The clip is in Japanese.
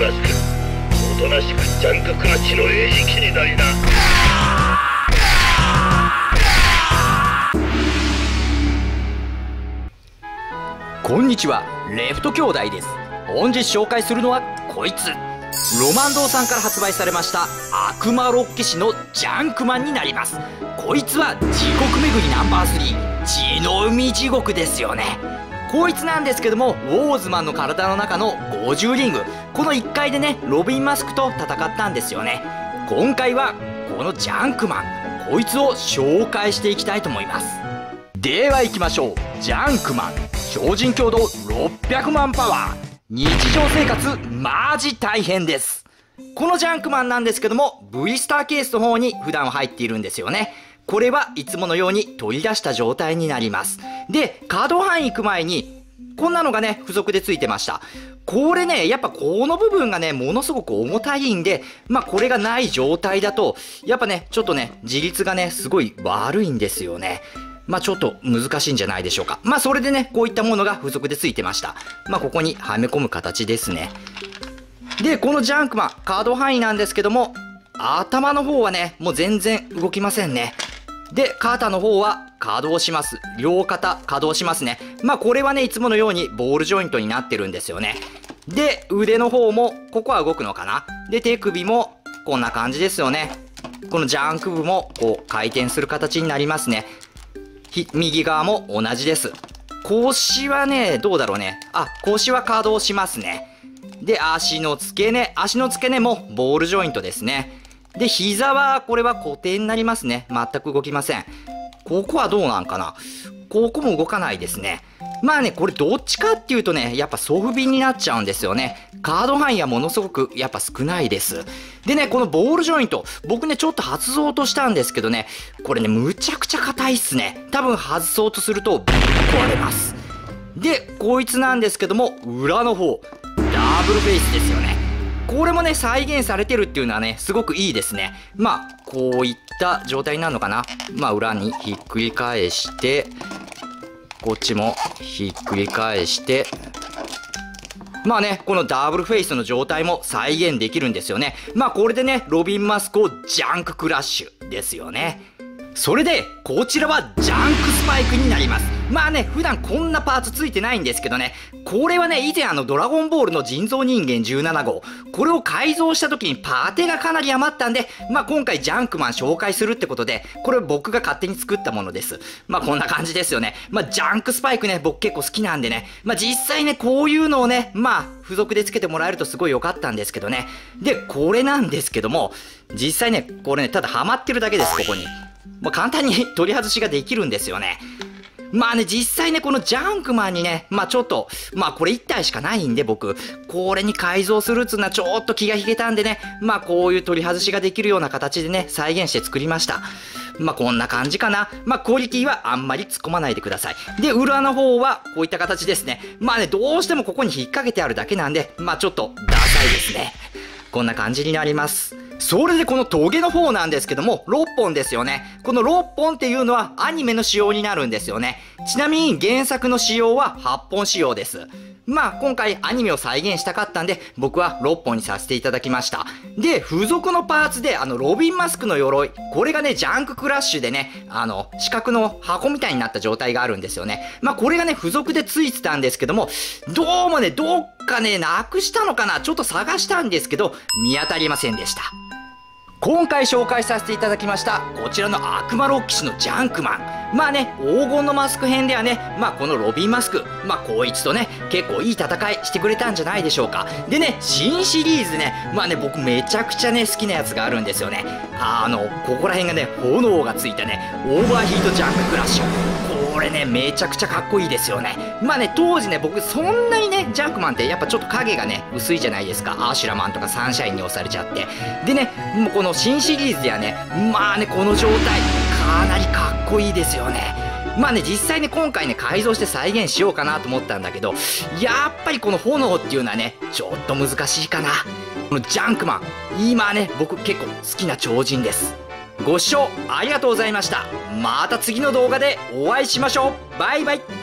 マスクおとなしくジャンククラッチの餌食になりな。こんにちは。レフト兄弟です。本日紹介するのはこいつ。ロマン堂さんから発売されました悪魔ロッケ師のジャンクマンになります。こいつは地獄巡りナンバー3血の海地獄ですよね。こいつなんですけどもウォーズマンの体の中の50リング。この1回でねロビンマスクと戦ったんですよね。今回はこのジャンクマンこいつを紹介していきたいと思います。では行きましょう。ジャンクマン。超人強度600万パワー。日常生活マジ大変です。このジャンクマンなんですけどもブリスターケースの方に普段は入っているんですよね。これはいつものように取り出した状態になりますでカード範囲行く前にこんなのがね付属で付いてましたこれね、やっぱこの部分がね、ものすごく重たいんで、まあこれがない状態だと、やっぱね、ちょっとね、自立がね、すごい悪いんですよね。まあちょっと難しいんじゃないでしょうか。まあそれでね、こういったものが付属で付いてました。まあここにはめ込む形ですね。で、このジャンクマン、カード範囲なんですけども、頭の方はね、もう全然動きませんね。で、肩の方は稼働します。両肩稼働しますね。まあこれはね、いつものようにボールジョイントになってるんですよね。で、腕の方も、ここは動くのかなで、手首もこんな感じですよね。このジャンク部もこう回転する形になりますね。右側も同じです。腰はね、どうだろうね。あ、腰は稼働しますね。で、足の付け根、足の付け根もボールジョイントですね。で、膝は、これは固定になりますね。全く動きません。ここはどうなんかな？ここも動かないですね。まあね、これどっちかっていうとね、やっぱソフビになっちゃうんですよね。カード範囲はものすごくやっぱ少ないです。でね、このボールジョイント、僕ね、ちょっと発動としたんですけどね、これね、むちゃくちゃ硬いっすね。多分外そうとすると、壊れます。で、こいつなんですけども、裏の方、ダブルフェイスですよね。これもね、再現されてるっていうのはね、すごくいいですね。まあ、こういった状態になるのかな。まあ、裏にひっくり返して、こっちもひっくり返して、まあね、このダブルフェイスの状態も再現できるんですよね。まあこれでね、ロビンマスクをジャンククラッシュですよね。それで、こちらはジャンクスパイクになります。まあね、普段こんなパーツついてないんですけどね、これはね、以前あのドラゴンボールの人造人間17号、これを改造した時にパーテがかなり余ったんで、まあ今回ジャンクマン紹介するってことで、これ僕が勝手に作ったものです。まあこんな感じですよね。まあジャンクスパイクね、僕結構好きなんでね、まあ実際ね、こういうのをね、まあ付属でつけてもらえるとすごい良かったんですけどね。で、これなんですけども、実際ね、これね、ただハマってるだけです、ここに。まあ、簡単に取り外しができるんですよね。まあね、実際ね、このジャンクマンにね、まあちょっと、まあこれ1体しかないんで僕、これに改造するっつうのはちょっと気が引けたんでね、まあこういう取り外しができるような形でね、再現して作りました。まあこんな感じかな。まあクオリティはあんまり突っ込まないでください。で、裏の方はこういった形ですね。まあね、どうしてもここに引っ掛けてあるだけなんで、まあちょっとダサいですね。こんな感じになります。それでこのトゲの方なんですけども、6本ですよね。この6本っていうのはアニメの仕様になるんですよね。ちなみに原作の仕様は8本仕様です。まあ今回アニメを再現したかったんで僕は6本にさせていただきました。で、付属のパーツであのロビンマスクの鎧、これがねジャンククラッシュでね、あの四角の箱みたいになった状態があるんですよね。まあこれがね付属で付いてたんですけども、どうもねどっかねなくしたのかなちょっと探したんですけど見当たりませんでした。今回紹介させていただきましたこちらの悪魔ロッキ士のジャンクマン。まあね黄金のマスク編ではねまあこのロビンマスクまあこいつとね結構いい戦いしてくれたんじゃないでしょうか。でね新シリーズねまあね僕めちゃくちゃね好きなやつがあるんですよね。あのここら辺がね炎がついたねオーバーヒートジャンククラッシュ。これねめちゃくちゃかっこいいですよね。まあね当時ね僕そんなにねジャンクマンってやっぱちょっと影がね薄いじゃないですか。アシュラマンとかサンシャインに押されちゃって。でねもうこの新シリーズではね。まあねこの状態。かなりかっこいいですよね。まあね実際ね今回ね改造して再現しようかなと思ったんだけどやっぱりこの炎っていうのはねちょっと難しいかな。このジャンクマン。今ね僕結構好きな超人です。ご視聴ありがとうございました。また次の動画でお会いしましょう。バイバイ。